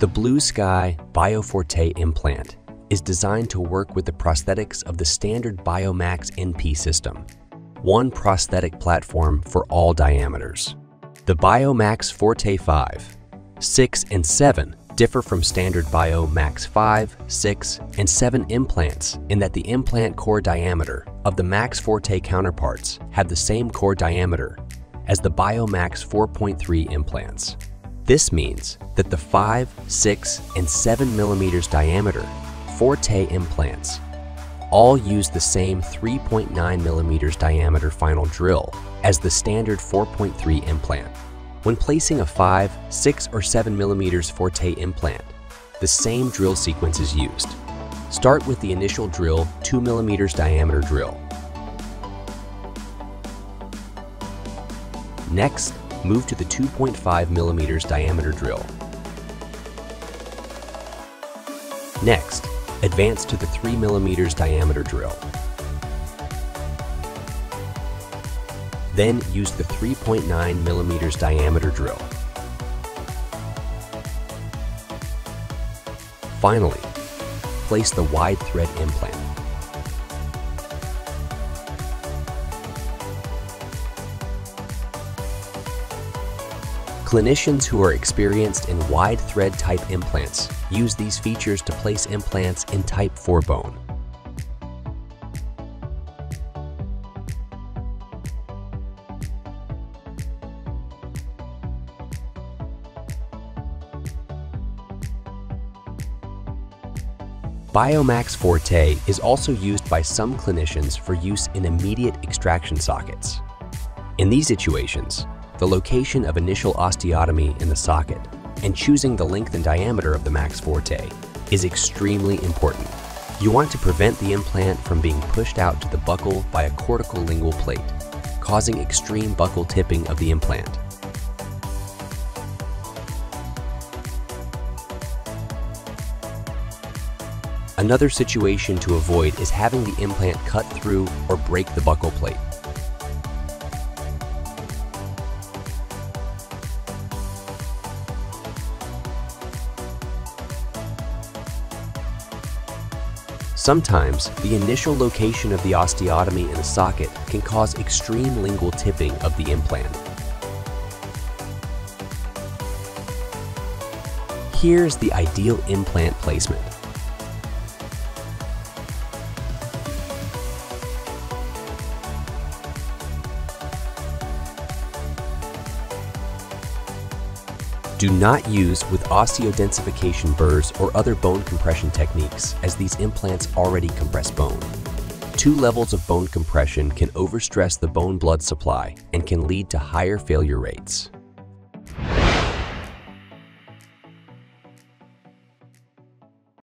The Blue Sky BioForte implant is designed to work with the prosthetics of the standard Biomax NP system, one prosthetic platform for all diameters. The Biomax Forte 5, 6, and 7 differ from standard Biomax 5, 6, and 7 implants in that the implant core diameter of the Max Forte counterparts have the same core diameter as the Biomax 4.3 implants. This means that the 5, 6, and 7 millimeters diameter Forte implants all use the same 3.9 millimeters diameter final drill as the standard 4.3 implant. When placing a 5, 6, or 7 millimeters Forte implant, the same drill sequence is used. Start with the initial drill 2 millimeters diameter drill. Next, move to the 2.5 millimeters diameter drill. Next, advance to the 3 millimeters diameter drill. Then use the 3.9 millimeters diameter drill. Finally, place the wide thread implant. Clinicians who are experienced in wide thread type implants use these features to place implants in type 4 bone. Biomax Forte is also used by some clinicians for use in immediate extraction sockets. In these situations, the location of initial osteotomy in the socket, and choosing the length and diameter of the Max Forte is extremely important. You want to prevent the implant from being pushed out to the buccal by a cortical lingual plate, causing extreme buccal tipping of the implant. Another situation to avoid is having the implant cut through or break the buccal plate. Sometimes, the initial location of the osteotomy in the socket can cause extreme lingual tipping of the implant. Here's the ideal implant placement. Do not use with osteodensification burrs or other bone compression techniques as these implants already compress bone. Two levels of bone compression can overstress the bone blood supply and can lead to higher failure rates.